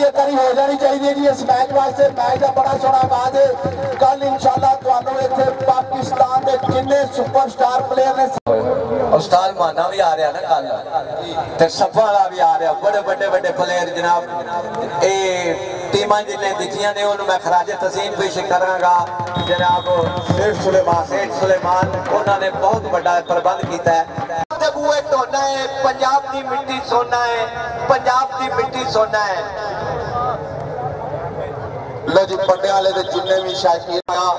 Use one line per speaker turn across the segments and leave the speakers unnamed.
ਜੀ ਇੱਕ ਵਾਰੀ ਹੋ ਜਾਣੀ ਚਾਹੀਦੀ ਹੈ ਜੀ ਇਸ ਮੈਚ ਵਾਸਤੇ ਮੈਚ ਦਾ ਬੜਾ ਸੋਹਣਾ ਆਗਾਜ਼ ਹੈ ਕੱਲ ਇਨਸ਼ਾਅੱਲਾ ਤੁਹਾਨੂੰ ਇੱਥੇ ਪਾਕਿਸਤਾਨ ਦੇ ਜਿੰਨੇ ਸੁਪਰਸਟਾਰ ਪਲੇਅਰ ਨੇ
ਉਸਤਾਦ ਮਾਨਾ ਵੀ ਆ ਰਿਹਾ ਨਾ ਕੱਲ ਤੇ ਸੱਫਾ ਵਾਲਾ ਵੀ ਆ ਰਿਹਾ ਬੜੇ ਵੱਡੇ ਵੱਡੇ ਪਲੇਅਰ ਜਨਾਬ ਇਹ ਟੀਮਾਂ ਜਿਹਨੇ ਦਿੱਤੀਆਂ ਨੇ ਉਹਨੂੰ ਮੈਂ ਖਰਾਜੇ ਤਸੀਮ ਪੇਸ਼ ਕਰਾਂਗਾ ਜਨਾਬ ਸੇਠ ਸੁਲੇਮਾਨ ਸੇਠ ਸੁਲੇਮਾਨ ਉਹਨਾਂ ਨੇ ਬਹੁਤ ਵੱਡਾ ਪ੍ਰਬੰਧ ਕੀਤਾ ਹੈ ਤੇ ਬੂਏ ਢੋਣਾ ਹੈ ਪੰਜਾਬ ਦੀ ਮਿੱਟੀ ਸੋਨਾ ਹੈ ਪੰਜਾਬ ਦੀ ਮਿੱਟੀ ਸੋਨਾ ਹੈ
ਲੋ ਜੀ ਪੱਡਿਆਂ ਵਾਲੇ ਦੇ ਜਿੰਨੇ ਵੀ ਸ਼ਾਇਕੀਨ ਆ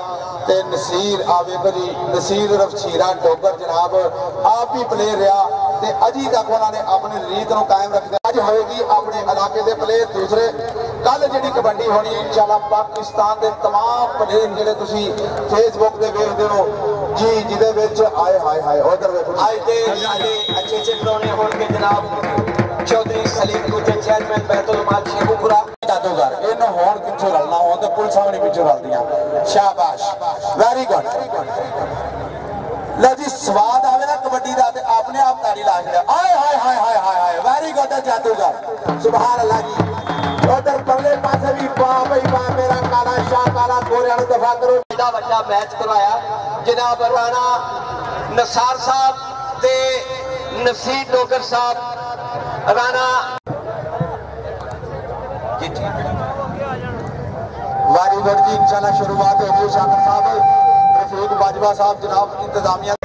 ਤੇ ਨਸੀਰ ਆ ਵੇਖੋ ਜੀ ਨਸੀਰ ਰਫਸ਼ੀਰਾ ਡੋਗਰ ਜਨਾਬ ਆਪ ਵੀ ਪਲੇਅਰ ਰਿਹਾ ਤੇ ਅਜੀ ਤੱਕ ਉਹਨਾਂ ਨੇ ਆਪਣੀ ਰੀਤ ਨੂੰ ਕਾਇਮ ਰੱਖਦੇ ਅੱਜ ਹੋਏਗੀ ਆਪਣੇ ਇਲਾਕੇ ਦੇ ਪਲੇਅਰ ਦੂਸਰੇ ਕੱਲ ਜਿਹੜੀ ਕਬੱਡੀ ਹੋਣੀ ਹੈ ਇਨਸ਼ਾਅੱਲਾ ਪਾਕਿਸਤਾਨ ਦੇ तमाम ਪਲੇਅਰ ਜਿਹੜੇ ਤੁਸੀਂ ਫੇਸਬੁੱਕ ਤੇ ਵੇਖਦੇ ਹੋ ਜੀ ਜਿਹਦੇ ਵਿੱਚ ਆਏ ਹਾਏ ਹਾਏ ਉਧਰ ਵੇਖੋ
ਅੱਜ ਦੇ ਸਾਡੇ ਅੱਛੇ ਅੱਛੇ ਖਿਡੌਣੇ ਹੋਣਗੇ ਜਨਾਬ ਚੌਧਰੀ ਸਲੀਮ ਗੁੱਜਰ ਚੇਅਰਮੈਨ ਬੈਤੁਲ ਮਾਲ ਸ਼ੇਖੂਪੁਰਾ
ਜਾਦੂਗਰ ਇਹਨਾਂ ਹੋਣ ਕਿੱਥੋਂ ਸਾਹਮਣੇ ਵਿੱਚੋਂ ਰਲਦੀਆਂ। ਸ਼ਾਬਾਸ਼। ਵੈਰੀ ਗੁੱਡ ਲਓ ਜੀ, ਸਵਾਦ ਆਵੇ ਨਾ ਕਬੱਡੀ ਦਾ ਤੇ ਆਪਣੇ ਆਪ ਤਾੜੀ ਲਾ ਛੜਿਆ ਆਏ, ਹਾਏ ਹਾਏ ਹਾਏ ਹਾਏ ਹਾਏ। ਵੈਰੀ ਗੁੱਡ ਜਾਦੂਗਰ। ਸੁਭਾਨ ਅੱਲਾਹ ਜੀ। ਉਧਰ ਪਰਲੇ ਪਾਸੇ ਵੀ ਵਾਹ ਬਈ ਵਾਹ ਮੇਰਾ ਕਾਲਾ ਸ਼ਾਹ, ਕਾਲਾ ਗੋਰਿਆਂ ਨੂੰ ਦਫਾ ਕਰੋ।
ਐਡਾ ਵੱਡਾ ਮੈਚ ਕਰਵਾਇਆ। ਜਨਾਬ ਰਾਣਾ ਨਸਾਰ ਸਾਹਿਬ ਤੇ ਨਸੀਰ ਡੋਗਰ ਸਾਹਿਬ। ਰਾਣਾ
शुरुआत होगी
साहब रफीक बाजवा साहब जनाब इंतजामिया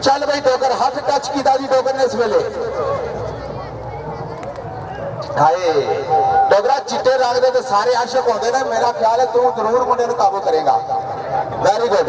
चल भाई डोकर हाथ टच की दादी डोकर ने इस वेले हाय डोगरा चिट्टे रंग दे सारे आशिक होते ने मेरा ख्याल है तू ज़रूर मुंडे काबू करेगा वेरी गुड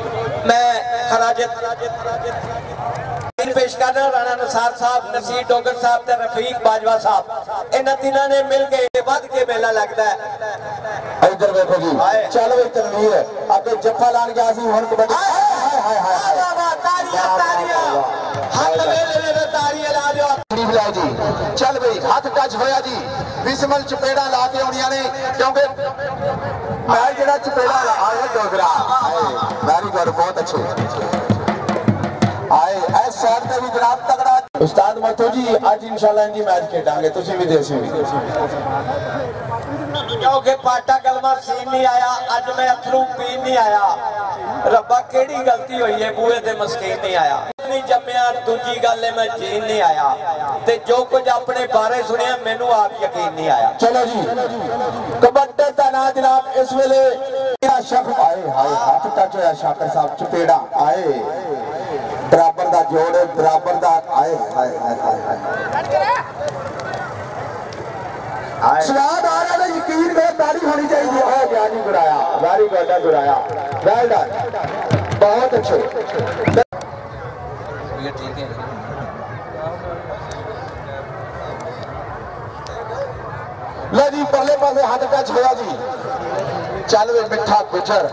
मैं खराज पेश करना राणा नसार साहब नसीर डोगर साहब रफीक बाजवा साहब। इन तीनों
ने मिल के बद के मेला लगता है। इधर देखो जी चलो एक तनवीर है अबे जप्पा
लान गया सी हाय हाय हाय तो जी।
चल भाई हाथ टच होया जी। बिस्मिल चपेड़ा ला के आउनिया ने क्योंकि ਆਉਣੀਆਂ ਨੇ ਕਿਉਂਕਿ ਮੈਂ ਜਿਹੜਾ ਚਪੇੜਾ ਲਾਇਆ ਡੋਗਰਾ ਵੈਰੀ ਗੁੱਡ ਬਹੁਤ ਅੱਛੇ ਆਏ ਐਸ ਸਾਈਡ ਤੇ ਵੀ ਜਨਾਬ ਤਗੜਾ ਉਸਤਾਦ ਮਥੂ ਜੀ ਅੱਜ ਇਨਸ਼ਾਅੱਲਾ ਇੰਦੀ ਮੈਚ ਖੇਡਾਂਗੇ ਤੁਸੀਂ ਵੀ ਦੇਸੀ ਵੀ
ਕਿਉਂਕਿ ਪਾਟਾ ਕਲਮਾ ਸੀਨ ਨਹੀਂ ਆਇਆ ਅੱਜ ਮੈਂ ਅਥਰੂ ਪੀਣ ਨਹੀਂ ਆਇਆ ਰੱਬਾ ਕਿਹੜੀ ਗਲਤੀ ਹੋਈ ਏ ਬੂਏ ਤੇ ਮਸਕੀਨ ਨਹੀਂ ਆਇਆ ਨਹੀਂ ਜੰਮਿਆ ਦੂਜੀ ਗੱਲ ਏ ਮੈਂ ਜੀਨ ਨਹੀਂ ਆਇਆ। ਤੇ ਜੋ ਕੁਝ ਆਪਣੇ ਬਾਰੇ ਸੁਣਿਆ ਮੈਨੂੰ ਆਪ ਯਕੀਨ ਨਹੀਂ ਆਇਆ।
ਚਲੋ ਜੀ। ਕਬੱਡੀ ਦਾ ਨਾਂ ਜਨਾਬ ਇਸ ਵੇਲੇ ਇਹ ਸ਼ਖ ਆਏ ਹਾਏ ਹੱਥ ਟੱਚ ਹੋਇਆ ਸ਼ਾਕਰ ਸਾਹਿਬ ਚਪੇੜਾ ਆਏ। ਬਰਾਬਰ ਦਾ ਜੋੜ ਹੈ, ਬਰਾਬਰ ਦਾ ਆਏ ਹਾਏ ਹਾਏ ਹਾਏ ਹਾਏ। ਸਵਾਦ ਆ ਰਿਹਾ ਯਕੀਨ ਕਰੋ ਤਾੜੀ ਹੋਣੀ ਚਾਹੀਦੀ ਹੈ। ਹੋ ਗਿਆ ਗੁਰਾਇਆ। ਵੈਰੀ ਗੁੱਡ ਹੈ ਗੁਰਾਇਆ। ਵੈਲ ਡਨ ਬਹੁਤ ਅੱਛੇ। ਲੋ ਜੀ ਪਰਲੇ ਪਾਸੇ ਹੱਥ ਟੱਚ ਹੋਇਆ ਜੀ ਚੱਲ ਵੇ ਮਿੱਠਾ ਗੁਜਰ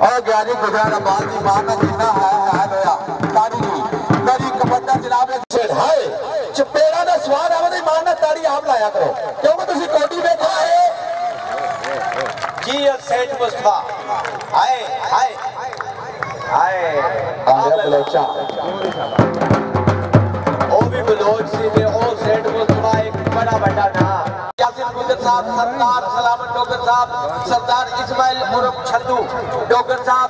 ਔਰ ਗਿਆਨੀ ਗੁਜਰਾਂ ਦਾ ਬਾਲ ਦੀ ਮਾਰ ਦਾ ਜਿੰਨਾ
शाह बलोच सी ओ सेठ एक बड़ा बड़ा नाम
गुजर साहब, सरदार सलामत डोगर
साहब,
सरदार
इस्माइल मुरम छंदू डोगर साहब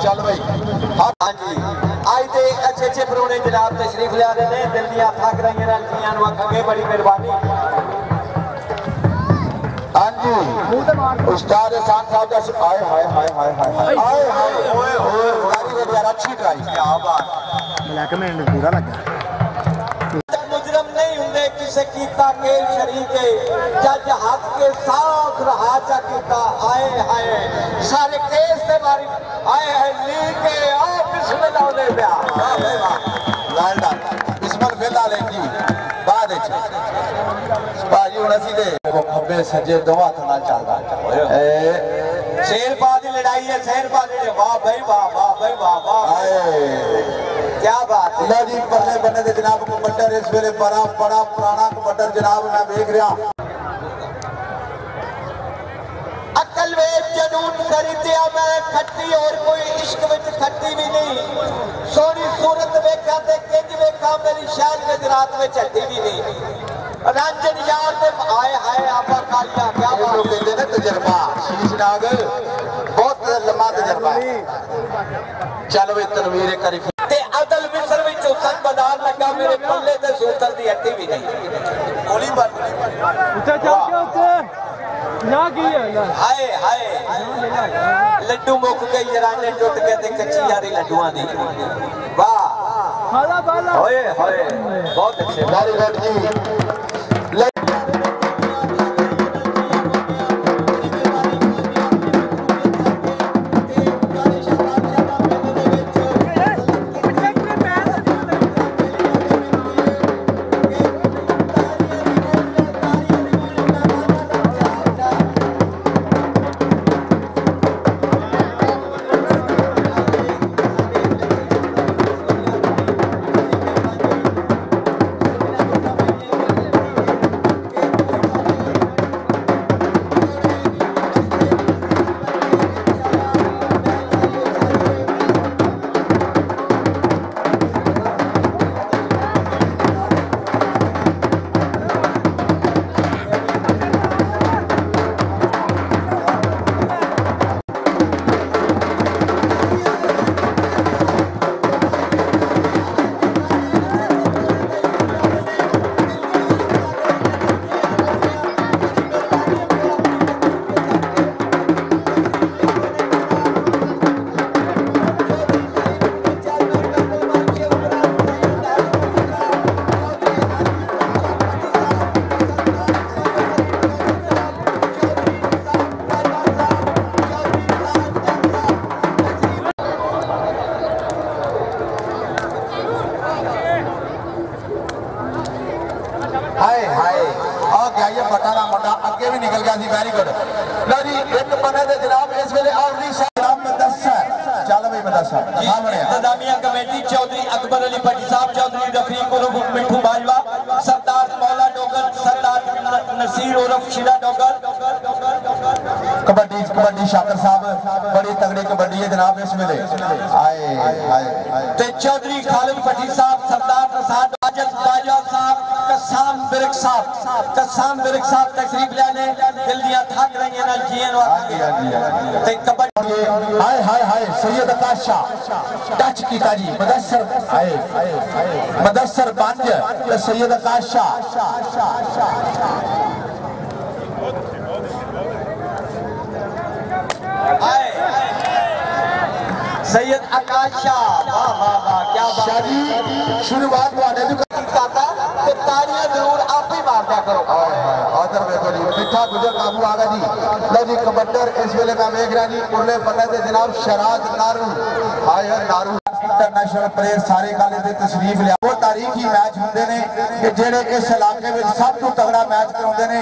ਚੱਲ ਬਈ ਹਾਂ
ਹਾਂਜੀ ਅੱਜ ਦੇ ਅੱਛੇ ਅੱਛੇ ਪਰੋਣੇ ਜਨਾਬ ਤਸ਼ਰੀਫ ਲਿਆ ਰਹੇ ਨੇ ਦਿਲ ਦੀਆਂ ਥੱਕ ਰਹੀਆਂ ਨਾਲ ਜੀਆਂ ਨੂੰ ਆਖਾਂਗੇ ਬੜੀ ਮਿਹਰਬਾਨੀ
ਹਾਂਜੀ ਉਸਤਾਦ ਹਸਾਨ ਸਾਹਿਬ ਦਾ ਸ- ਆਏ ਹਾਏ ਹਾਏ ਹਾਏ ਹਾਏ ਹਾਏ ਆਏ ਹਾਏ ਓਏ ਹੋਏ ਵੈਰੀ ਗੁੱਡ ਯਾਰ ਅੱਛੀ ਟਰਾਈ ਕੀ ਬਾਤ
ਬਲੈਕ ਮੈਨ ਪੂਰਾ ਲੱਗਾ
मुजरम नहीं होंगे किसे कीता के शरीके जज हक के साथ रहा चा कीता आए हाय सारे केस ते मारी आए हाय ली के आ बिस्मिल्लाह ने पिया
ਵੈਲ ਡਨ ਇਸਮਤ ਫਿਲਹਾਲ ਲੈ ਜੀ ਬਾਅਦ ਵਿੱਚ ਭਾਜੀ ਹੁਣ ਅਸੀਂ ਤੇ ਦੇਖੋ ਖੱਬੇ ਸੱਜੇ ਦੋਵਾਂ ਹੱਥ ਨਾਲ ਚੱਲਦਾ ਏ
शेर पा दी लड़ाई है शेर पा दी वाह भाई वाह वाह भाई वाह वाह
ਆਏ
क्या बात है
ਲੋ ਜੀ ਪਰਲੇ ਬੰਨੇ ਦੇ ਜਨਾਬ ਕਬੱਡਰ ਇਸ ਵੇਲੇ ਬੜਾ ਬੜਾ ਪੁਰਾਣਾ ਕਬੱਡਰ ਜਨਾਬ ਮੈਂ
दिल में जनून खरीद दिया मैं खट्टी और कोई इश्क में खट्टी भी नहीं। सोनी सूरत वेखा ते किंज वेखा मेरी शान में रात में छट्टी भी नहीं। रंजन यार ते आए हाय आपा कालिया क्या बात
कहते
ने तजर्बा शीश नाग बहुत लम्मा तजर्बा। है चल वे तनवीर करी ते अदल मिस्र विच हुसन
बदार लगा मेरे पल्ले ते सूतर दी हट्टी
भी नहीं। गोली मार। ऊँचा चल। हाय हाय। लड्डू मुक गई जराने टुट गए
ते कच्ची
यारी लड्डुआ दी। वाह।
ओए होए बहुत अच्छे। वेरी गुड जी ਗਿਆ ਇਹ ਬਟਾ ਦਾ ਮੁੰਡਾ ਅੱਗੇ ਵੀ ਨਿਕਲ ਗਿਆ ਸੀ ਵੈਰੀ ਗੁੱਡ ਲਓ ਜੀ ਇੱਕ ਬੰਨੇ ਤੇ ਜਨਾਬ ਇਸ ਵੇਲੇ ਆਉਰੀ ਸਾਹਿਬ ਮਦਸਰ ਚੱਲ ਬਈ ਮਦਸਰ ਸਾਹਮਣੇ ਆ
इंतजामिया कमेटी चौधरी अकबर अली भट्टी साहब चौधरी रफीक उर्फ मिठू बाजवा सरदार मौला डोगर सरदार न- नसीर उर्फ शिला डोगर
ਕਬੱਡੀ ਕਬੱਡੀ ਸ਼ਾਕਰ ਸਾਹਿਬ ਬੜੀ ਤਗੜੀ ਕਬੱਡੀ ਹੈ ਜਨਾਬ ਇਸ ਵੇਲੇ ਆਏ ਹਾਏ ਹਾਏ
ते चौधरी खालिद भट्टी साहब सरदार प्रसाद साहब कसाम बिरक साहब तशरीफ़ लाने दिल्लियाँ थक रही हैं ना जीएन वाला ते कबड्डी
हाय हाय हाय सैयद आकाश शाह टच कीता जी मदसर हाय मदसर पंज ते सैयद आकाश।
शाह सैयद आकाश शाह वाह वाह वाह क्या बात
शुरुआत वाले का गुजर काबू आगा जी लो जी कबड्डर इस वेले मैं मेघरानी उरले बल्ले दे जनाब शराज नारू हाय नारू ਇੰਟਰਨੈਸ਼ਨਲ ਪਲੇਅਰ ਸਾਰੇ ਕਾਲੇ ਤੇ ਤਸਵੀਰ ਲਿਆ। ਉਹ ਤਾਰੀਖੀ ਮੈਚ ਹੁੰਦੇ ਨੇ ਕਿ ਜਿਹੜੇ ਇਸ ਇਲਾਕੇ ਵਿੱਚ ਸਭ ਤੋਂ ਤਗੜਾ ਮੈਚ ਕਰਾਉਂਦੇ ਨੇ।